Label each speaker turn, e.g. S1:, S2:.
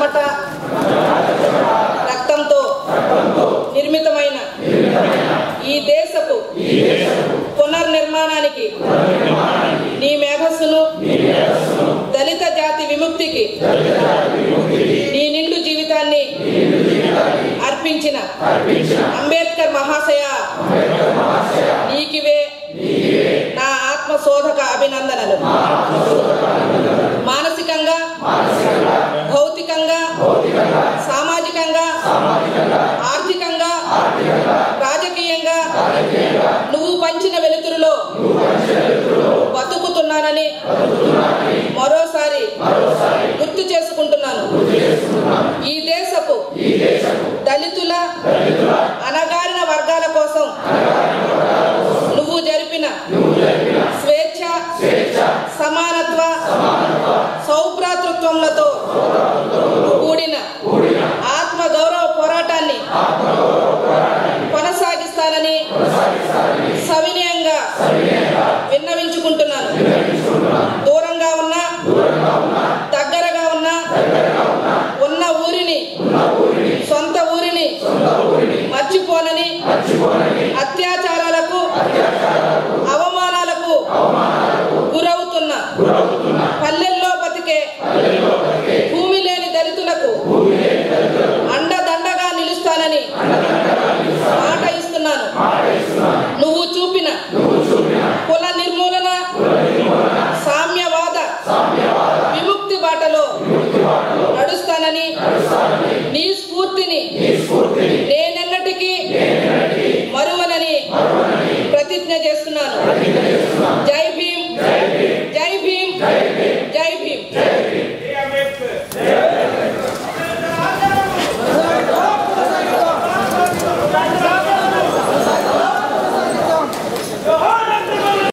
S1: చెమట రక్తంతో నిర్మితమైన ఈ దేశపు పునర్నిర్మాణానికి నీ మేధస్సును దళిత జాతి విముక్తికి నీ నిండు జీవితాన్ని అర్పించిన అంబేద్కర్ మహాశయ. నీకివే నా ఆత్మశోధక అభినందనలు. నువ్వు పంచిన వెలుతురులో బతుకుతున్నానని మరోసారి గుర్తు చేసుకుంటున్నాను. ఈ దేశపు దళితుల దగ్గరగా ఉన్న ఉన్న ఊరిని సొంత ఊరిని మర్చిపోనని అత్యాచారాలకు Jai Bhim. Jai Bhim. Jai Bhim. Jai Bhim. Jai Bhim. Jai Bhim. Jai Bhim.